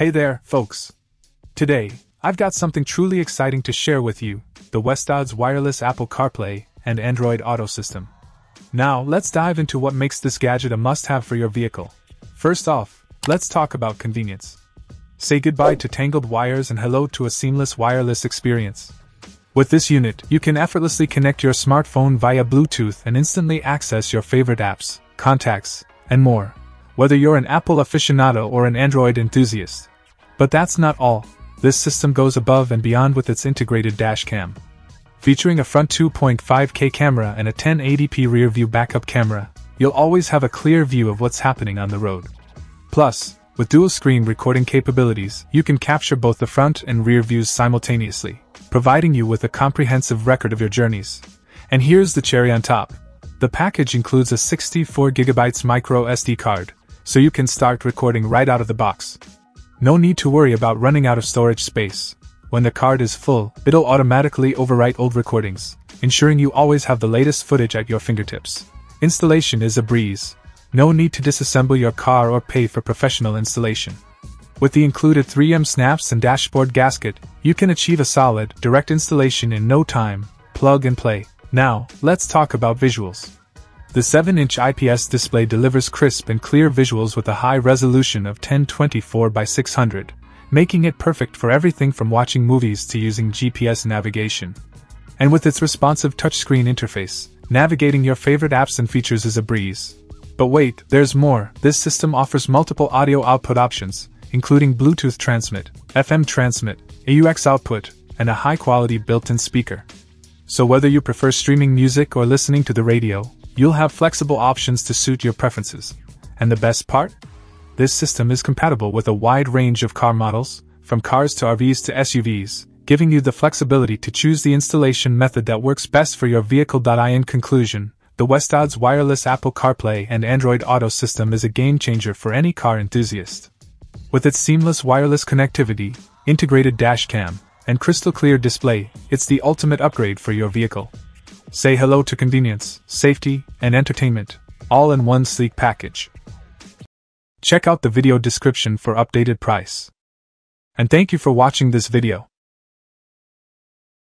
Hey there, folks. Today, I've got something truly exciting to share with you the Westods wireless Apple CarPlay and Android Auto system. Now, let's dive into what makes this gadget a must have for your vehicle. First off, let's talk about convenience. Say goodbye to tangled wires and hello to a seamless wireless experience. With this unit, you can effortlessly connect your smartphone via Bluetooth and instantly access your favorite apps, contacts, and more. Whether you're an Apple aficionado or an Android enthusiast, but that's not all. This system goes above and beyond with its integrated dash cam. Featuring a front 2.5K camera and a 1080p rear view backup camera, you'll always have a clear view of what's happening on the road. Plus, with dual screen recording capabilities, you can capture both the front and rear views simultaneously, providing you with a comprehensive record of your journeys. And here's the cherry on top. The package includes a 64GB micro SD card, so you can start recording right out of the box. No need to worry about running out of storage space. When the card is full, it'll automatically overwrite old recordings, ensuring you always have the latest footage at your fingertips. Installation is a breeze. No need to disassemble your car or pay for professional installation. With the included 3M snaps and dashboard gasket, you can achieve a solid, direct installation in no time. Plug and play. Now, let's talk about visuals. The 7-inch IPS display delivers crisp and clear visuals with a high resolution of 1024 by 600, making it perfect for everything from watching movies to using GPS navigation. And with its responsive touchscreen interface, navigating your favorite apps and features is a breeze. But wait, there's more. This system offers multiple audio output options, including Bluetooth transmit, FM transmit, AUX output, and a high quality built in speaker. So whether you prefer streaming music or listening to the radio, You'll have flexible options to suit your preferences. And the best part? This system is compatible with a wide range of car models, from cars to RVs to SUVs, giving you the flexibility to choose the installation method that works best for your vehicle. In conclusion, the Westods wireless Apple CarPlay and Android Auto system is a game changer for any car enthusiast. With its seamless wireless connectivity, integrated dash cam, and crystal clear display, it's the ultimate upgrade for your vehicle. Say hello to convenience, safety, and entertainment, all in one sleek package. Check out the video description for updated price. And thank you for watching this video.